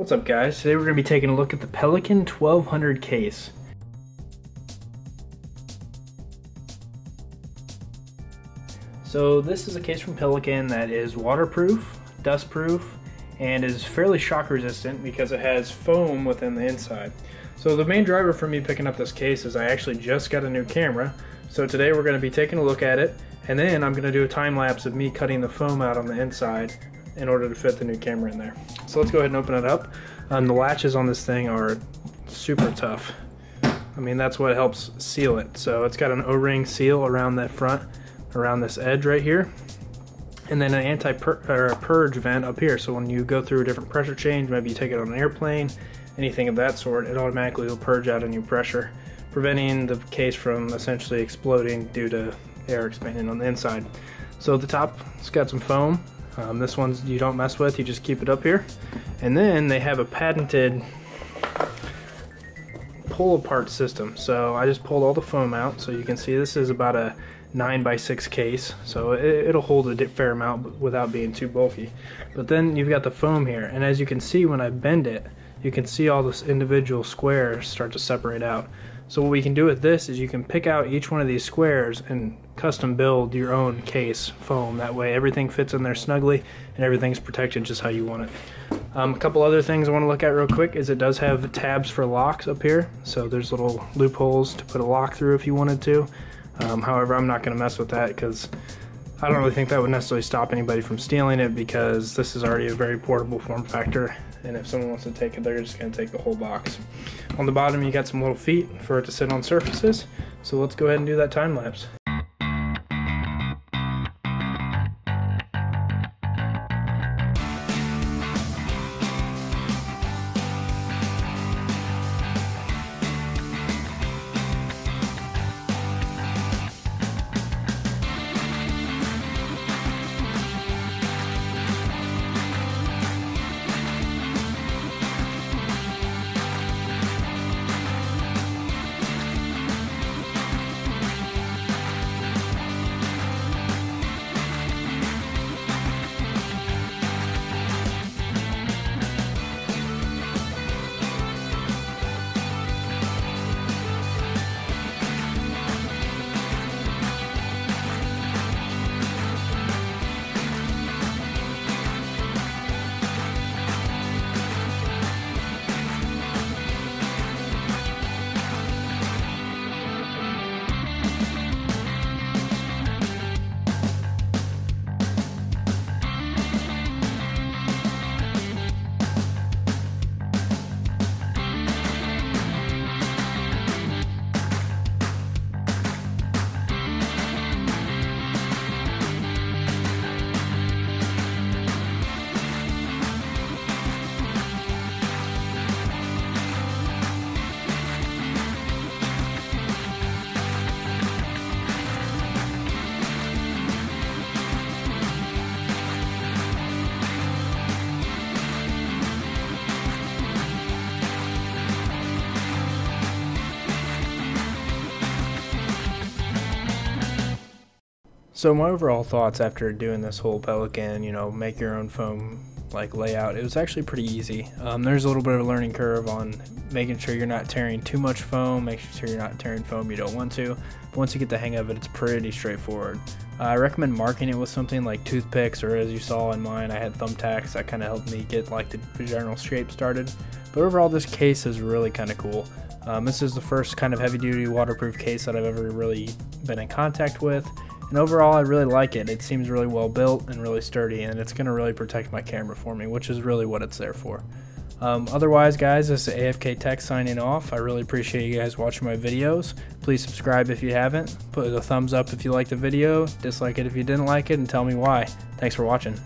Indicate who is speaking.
Speaker 1: What's up guys? Today we're going to be taking a look at the Pelican 1200 case. So this is a case from Pelican that is waterproof, dustproof, and is fairly shock resistant because it has foam within the inside. So the main driver for me picking up this case is I actually just got a new camera. So today we're going to be taking a look at it and then I'm going to do a time lapse of me cutting the foam out on the inside in order to fit the new camera in there. So let's go ahead and open it up. Um, the latches on this thing are super tough. I mean, that's what helps seal it. So it's got an O-ring seal around that front, around this edge right here. And then an anti-purge vent up here. So when you go through a different pressure change, maybe you take it on an airplane, anything of that sort, it automatically will purge out a new pressure, preventing the case from essentially exploding due to air expanding on the inside. So the top, it's got some foam um, this one's you don't mess with, you just keep it up here. And then they have a patented pull apart system. So I just pulled all the foam out. So you can see this is about a 9 by 6 case. So it, will hold a fair amount without being too bulky. But then you've got the foam here. And as you can see when I bend it, you can see all this individual squares start to separate out. So what we can do with this is you can pick out each one of these squares and custom build your own case foam. That way everything fits in there snugly and everything's protected just how you want it. Um, a couple other things I want to look at real quick is it does have tabs for locks up here. So there's little loopholes to put a lock through if you wanted to. Um, however, I'm not going to mess with that because I don't really think that would necessarily stop anybody from stealing it because this is already a very portable form factor and if someone wants to take it they're just going to take the whole box. On the bottom you got some little feet for it to sit on surfaces so let's go ahead and do that time lapse. So my overall thoughts after doing this whole Pelican, you know, make your own foam like layout, it was actually pretty easy. Um, there's a little bit of a learning curve on making sure you're not tearing too much foam, making sure you're not tearing foam you don't want to. But once you get the hang of it, it's pretty straightforward. Uh, I recommend marking it with something like toothpicks or as you saw in mine, I had thumbtacks. That kind of helped me get like the general shape started. But overall, this case is really kind of cool. Um, this is the first kind of heavy duty waterproof case that I've ever really been in contact with. And overall, I really like it. It seems really well built and really sturdy, and it's going to really protect my camera for me, which is really what it's there for. Um, otherwise, guys, this is AFK Tech signing off. I really appreciate you guys watching my videos. Please subscribe if you haven't. Put a thumbs up if you liked the video, dislike it if you didn't like it, and tell me why. Thanks for watching.